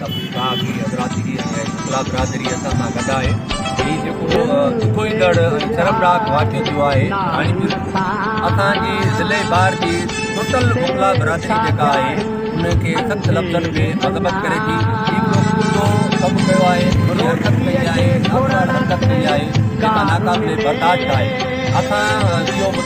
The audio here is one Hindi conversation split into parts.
बाग़ी हज़राती ऐं शुक्ला बिरादरी असां सां गॾु आहे। जेको सुठो ईंदड़ वाक़ियो थियो आहे हाणे असांजी ज़िले ॿार जी टोटल शुक्ला में बर्दाश्त आहे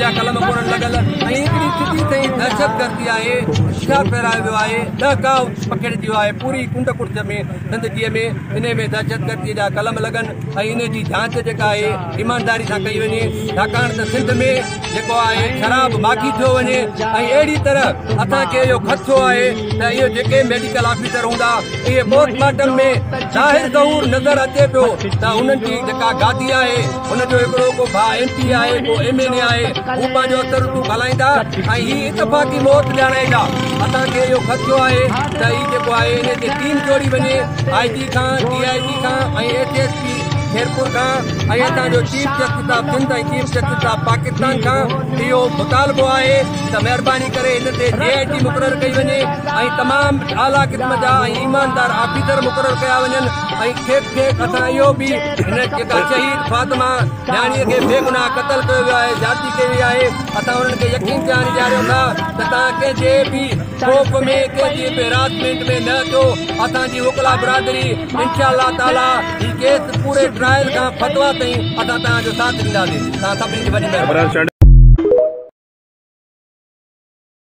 जा कलम पूरी कुंड कुर्च में में इन में दहशत गर्दीअ जा कलम लॻनि ऐं इन जी जाँच ईमानदारी सां कई वञे सिंध में शराब बाक़ी थियो वञे तरह असांखे इहो त इहो जेके मेडिकल ऑफिसर हूंदा, इहे पोस्टमार्टम में ज़ाहिर नज़र अचे पियो, त हुननि जी गादी को भाउ एम पी आहे को एम एन ए आहे हू पंहिंजो भलाईदा। तूं ॻाल्हाईंदा ऐं हीअ इतफ़ाक़ी मौत ॼाणाईंदा असांखे इहो ख़दशो आहे त हीउ जेको आहे हिन ते टीम जोड़ी वञे आई G Khan D I G खां ऐं एच एस पी खेरपुर खां ऐं असांजो चीफ जस्टिस ऑफ़ सिंध ऐं चीफ जस्टिस ऑफ़ पाकिस्तान खां इहो मुतालबो आहे त महिरबानी करे हिन ते जे आई कई वञे। ऐं तमामु आला क़िस्म जा ईमानदार ऑफिसर मुक़ररु कया वञनि। ऐं खेत खे असां इहो बि हिन जेका शहीद फातिमा नियाणीअ खे बेगुनाह क़तल कयो वियो आहे, जाती कई वई आहे। असां हुननि खे यकीन ॾियारे ॾियारियूं था त तव्हां कंहिंजे बि खौफ़ में, कंहिंजे बि हेरासमेंट में न अचो। असांजी उकला बिरादरी इनशा ताला हीउ केस पूरे ट्रायल खां फतवा ताईं असां तव्हांजो साथ ॾींदासीं। तव्हां